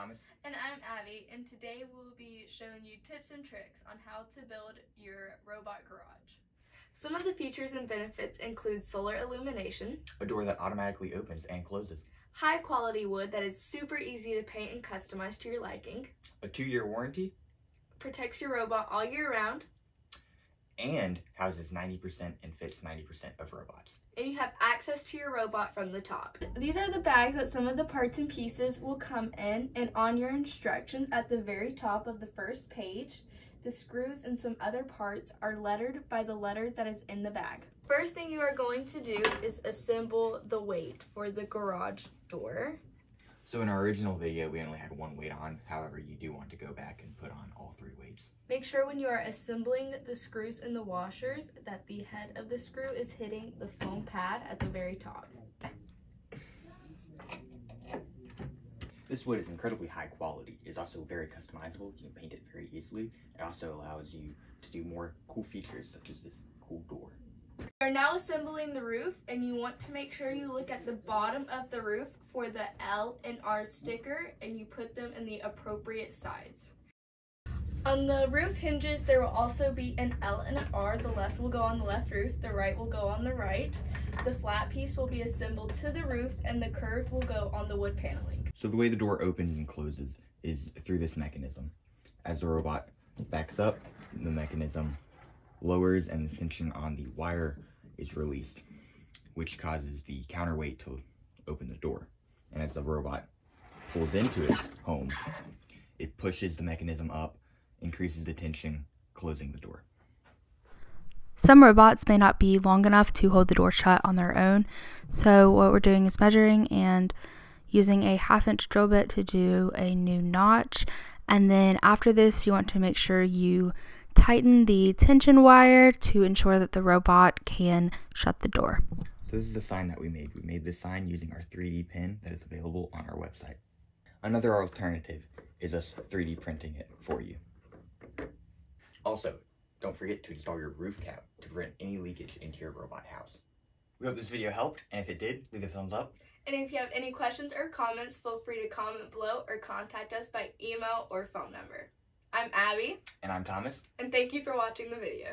Thomas. And I'm Abby, and today we'll be showing you tips and tricks on how to build your robot garage. Some of the features and benefits include solar illumination, A door that automatically opens and closes. high quality wood that is super easy to paint and customize to your liking, A two-year warranty protects your robot all year round, and houses 90% and fits 90% of robots. and you have access to your robot from the top. These are the bags that some of the parts and pieces will come in, and on your instructions at the very top of the first page, the screws and some other parts are lettered by the letter that is in the bag. First thing you are going to do is assemble the weight for the garage door. So in our original video, we only had one weight on. However, you do want to go back and put on all three weights. Make sure when you are assembling the screws and the washers that the head of the screw is hitting the foam pad at the very top. This wood is incredibly high quality. It is also very customizable. You can paint it very easily. It also allows you to do more cool features such as this cool door. You are now assembling the roof and you want to make sure you look at the bottom of the roof for the L and R sticker and you put them in the appropriate sides. On the roof hinges, there will also be an L and an R. The left will go on the left roof, the right will go on the right. The flat piece will be assembled to the roof and the curve will go on the wood paneling. So the way the door opens and closes is through this mechanism. As the robot backs up, the mechanism lowers and the tension on the wire is released, which causes the counterweight to open the door. And as the robot pulls into its home, it pushes the mechanism up, increases the tension, closing the door. Some robots may not be long enough to hold the door shut on their own, so what we're doing is measuring and using a half inch drill bit to do a new notch. And then after this, you want to make sure you tighten the tension wire to ensure that the robot can shut the door. So this is the sign that we made. We made this sign using our 3D pen that is available on our website. Another alternative is us 3D printing it for you. Also, don't forget to install your roof cap to prevent any leakage into your robot house. We hope this video helped, and if it did, leave a thumbs up. And if you have any questions or comments, feel free to comment below or contact us by email or phone number. I'm Abby, And I'm Thomas. and thank you for watching the video.